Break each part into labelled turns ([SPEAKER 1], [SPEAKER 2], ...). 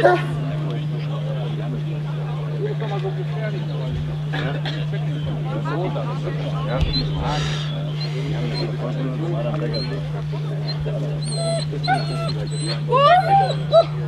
[SPEAKER 1] Los!
[SPEAKER 2] Uh! Uh!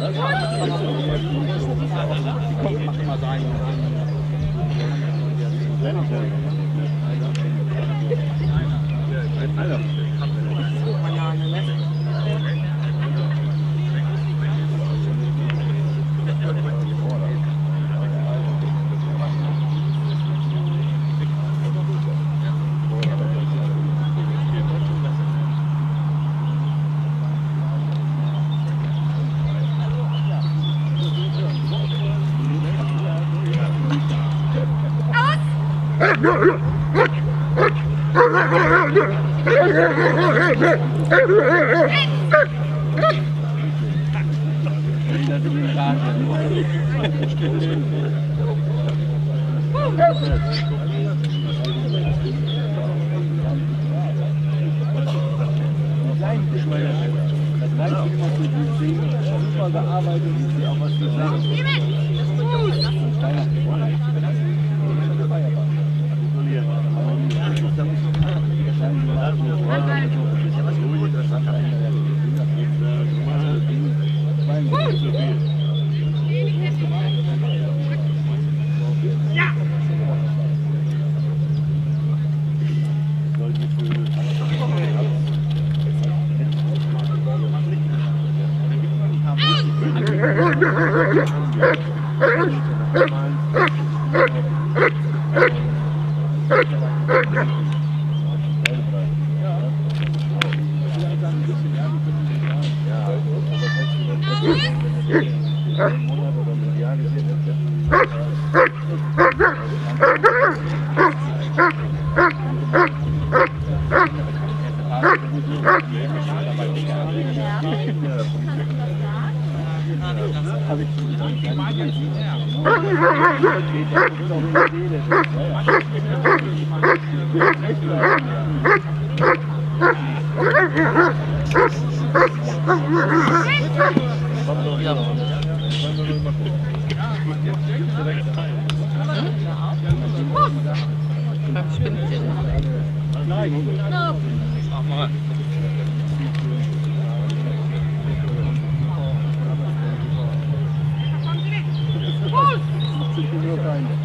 [SPEAKER 2] Komm, mach mal deinen. Bearbeitung, die auch was zu sagen. Steiner. Ja. Ich hm? Spinnt. Nein. No. Mach mal. Zero point